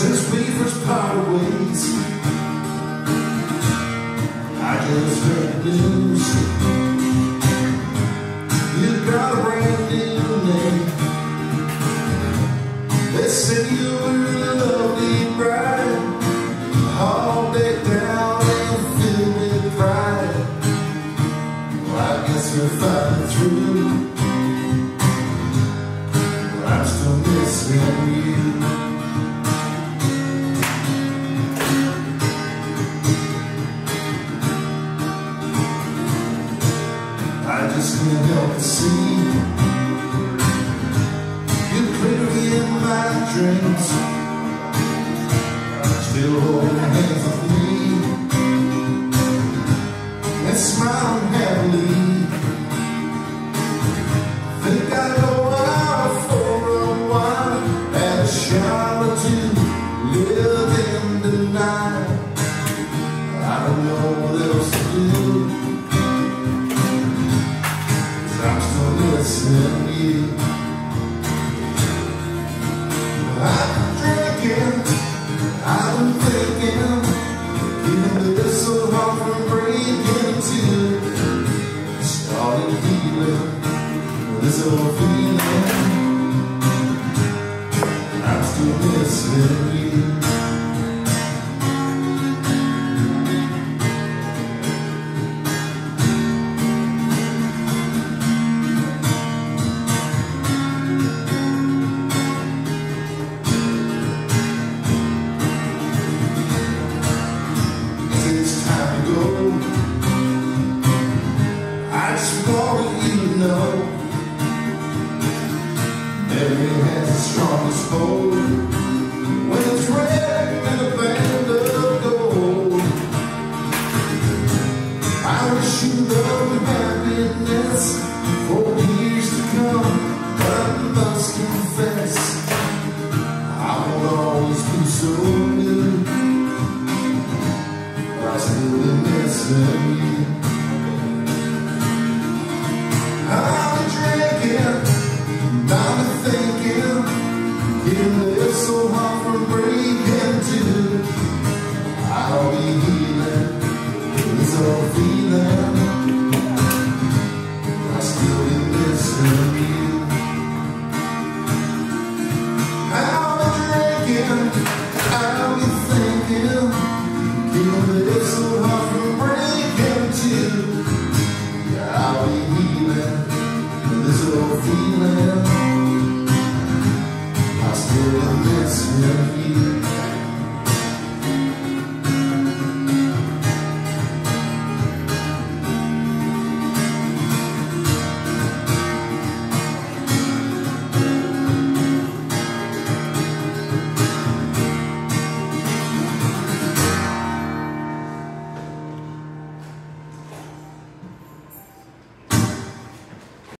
Since we first parted ways I just heard the news. You got a brand new name. They say you were a lovely bride. All decked down and filled with pride Well, I guess we're fighting through I'm still missing you. I just can't help but see you in my dreams. Still holding hands with me and smiling happily. Hard from breaking to starting healing. This old feeling I'm still missing you I wish you love happiness be thinking, getting this so hard